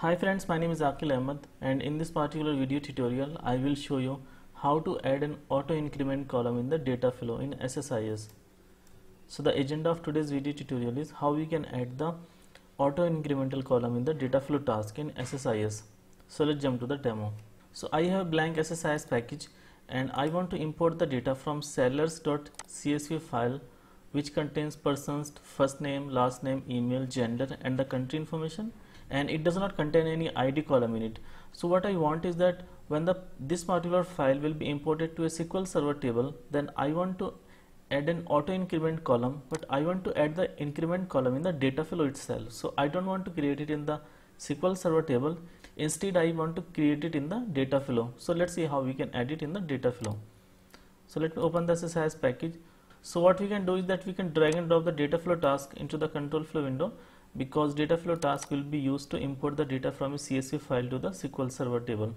Hi friends, my name is Aqil Ahmed and in this particular video tutorial I will show you how to add an auto increment column in the data flow in SSIS. So the agenda of today's video tutorial is how we can add the auto incremental column in the data flow task in SSIS. So let's jump to the demo. So I have blank SSIS package and I want to import the data from sellers.csv file which contains person's first name, last name, email, gender and the country information and it does not contain any ID column in it. So what I want is that when the this particular file will be imported to a SQL Server table then I want to add an auto increment column but I want to add the increment column in the data flow itself. So I don't want to create it in the SQL Server table instead I want to create it in the data flow. So let's see how we can add it in the data flow. So let me open the SSIS package so what we can do is that we can drag and drop the data flow task into the control flow window because data flow task will be used to import the data from a CSV file to the SQL Server table.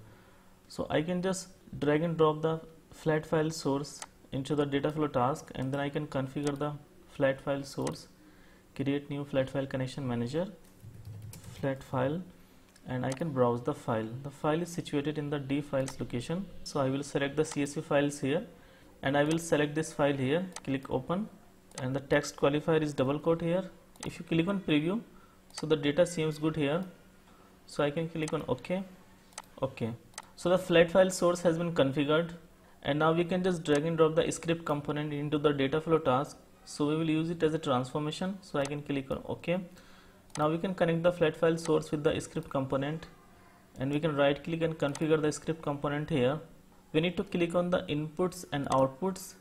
So I can just drag and drop the flat file source into the data flow task and then I can configure the flat file source, create new flat file connection manager, flat file and I can browse the file. The file is situated in the D files location. So I will select the CSV files here and I will select this file here click open and the text qualifier is double quote here. If you click on preview so the data seems good here. So I can click on OK. OK. So the flat file source has been configured and now we can just drag and drop the script component into the data flow task. So we will use it as a transformation. So I can click on OK. Now we can connect the flat file source with the script component and we can right click and configure the script component here we need to click on the inputs and outputs.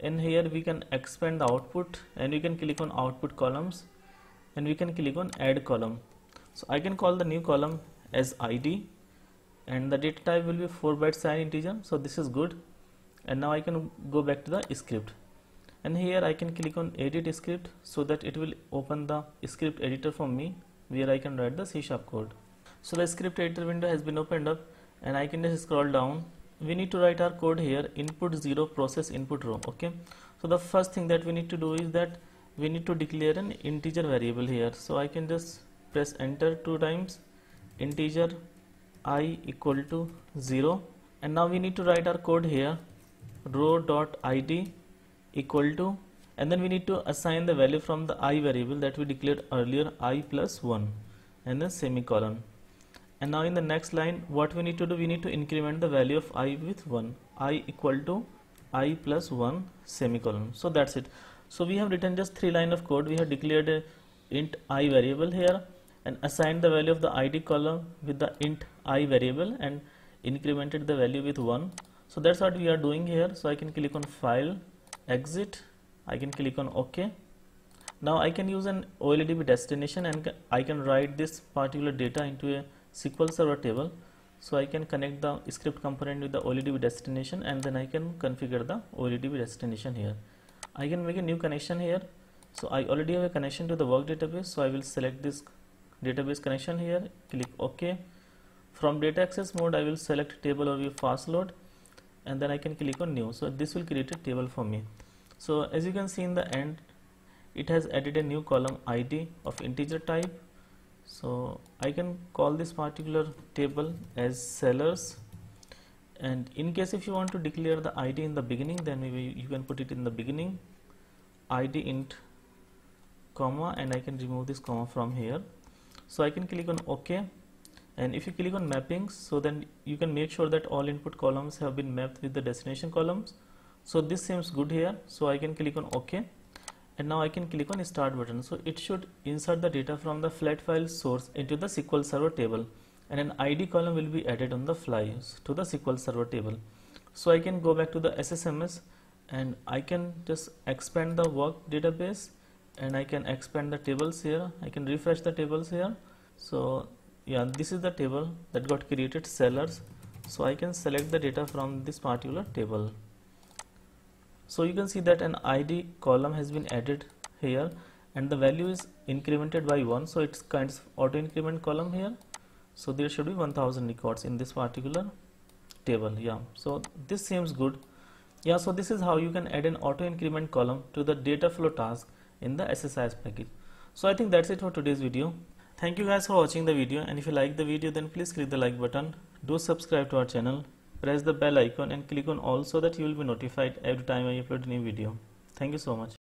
And here we can expand the output and we can click on output columns and we can click on add column. So I can call the new column as ID and the data type will be 4 byte signed integer. So this is good. And now I can go back to the script. And here I can click on edit script so that it will open the script editor for me where I can write the C sharp code. So the script editor window has been opened up and I can just scroll down we need to write our code here input 0 process input row okay? So the first thing that we need to do is that we need to declare an integer variable here. So I can just press enter two times integer i equal to 0 and now we need to write our code here row dot id equal to and then we need to assign the value from the i variable that we declared earlier i plus 1 and then semicolon and now in the next line what we need to do we need to increment the value of i with 1 i equal to i plus 1 semicolon. So that's it. So we have written just three line of code. We have declared a int i variable here and assigned the value of the id column with the int i variable and incremented the value with 1 so that's what we are doing here. So i can click on file exit. I can click on ok. Now i can use an OLEDB destination and i can write this particular data into a SQL Server table. So I can connect the script component with the OLEDB destination and then I can configure the OLEDB destination here. I can make a new connection here. So I already have a connection to the work database. So I will select this database connection here. Click OK. From data access mode I will select table or view fast load and then I can click on new. So this will create a table for me. So as you can see in the end it has added a new column ID of integer type so I can call this particular table as sellers. And in case if you want to declare the ID in the beginning then maybe you can put it in the beginning. ID int comma and I can remove this comma from here. So I can click on OK. And if you click on mappings so then you can make sure that all input columns have been mapped with the destination columns. So this seems good here. So I can click on OK and now I can click on start button. So it should insert the data from the flat file source into the SQL Server table. And an ID column will be added on the fly to the SQL Server table. So I can go back to the SSMS and I can just expand the work database and I can expand the tables here. I can refresh the tables here. So yeah this is the table that got created sellers. So I can select the data from this particular table so you can see that an id column has been added here and the value is incremented by 1 so it's kind of auto increment column here. So there should be 1000 records in this particular table. Yeah. So this seems good. Yeah. So this is how you can add an auto increment column to the data flow task in the SSIS package. So I think that's it for today's video. Thank you guys for watching the video. And if you like the video then please click the like button. Do subscribe to our channel. Press the bell icon and click on all so that you will be notified every time I upload a new video. Thank you so much.